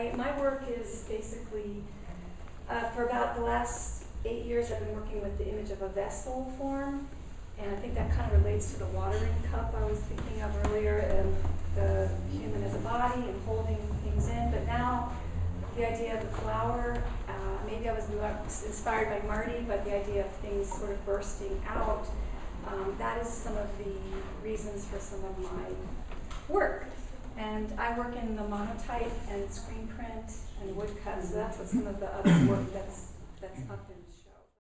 I, my work is basically, uh, for about the last eight years, I've been working with the image of a vessel form. And I think that kind of relates to the watering cup I was thinking of earlier, and the human as a body and holding things in. But now, the idea of the flower, uh, maybe I was inspired by Marti, but the idea of things sort of bursting out, um, that is some of the reasons for some of my. And I work in the monotype and screen print and woodcut, so that's what some of the other work that's, that's up in